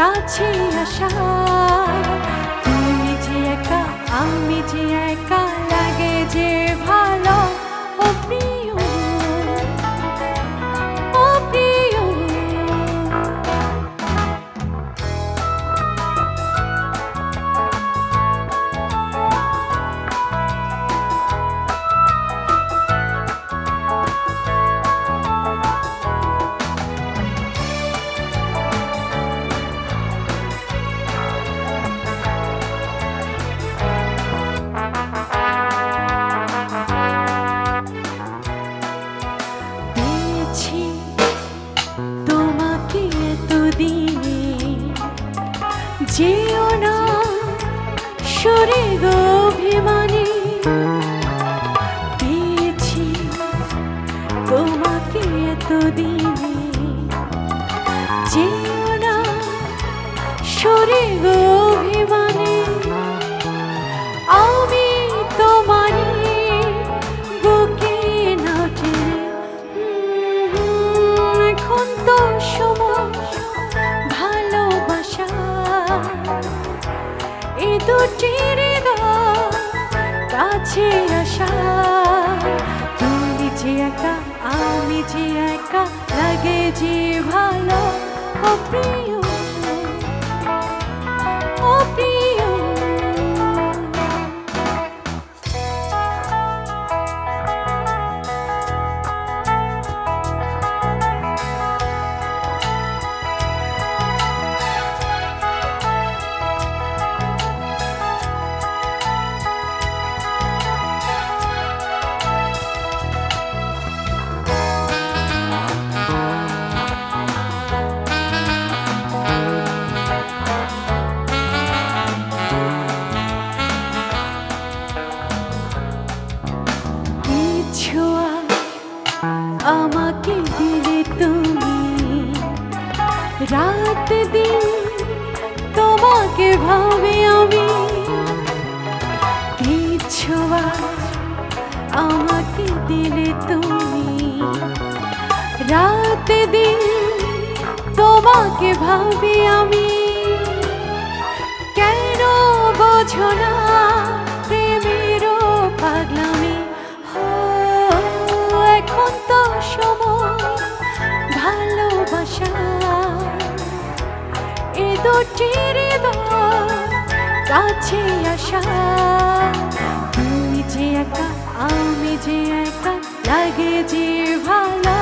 কাছে আসা। যেও না সরে গভিমানে পেয়েছি তোমাকে এতদিনে। যেও না সরে গভিমানে আমি দুটি কাছে একা আমি যে একা লাগে যে ভালো রাত দিন তোমাকে ভাবে আমি। ছোঁয়া আমাকে দিলে তুমি। রাত দিন তোমাকে ভাবি আমি। কেন বোঝো না আমি যে একা লাগে যে ভালো।